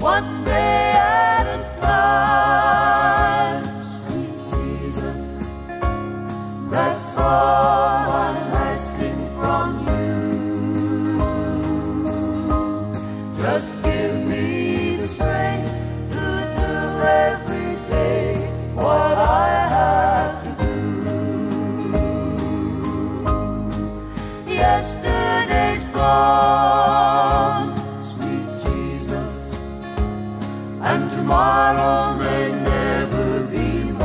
one day at a time. Sweet Jesus, that's all I'm asking from you. Just give me the strength to do every day what I have to do. Yes. tomorrow may never be mine.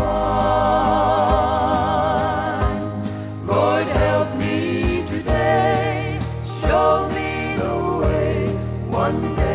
Lord, help me today, show me the way one day.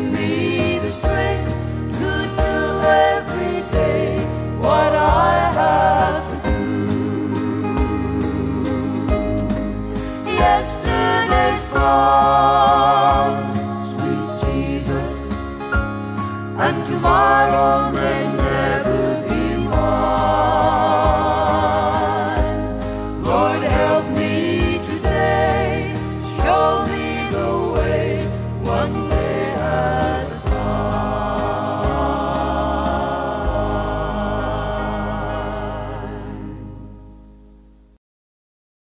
yesterday's.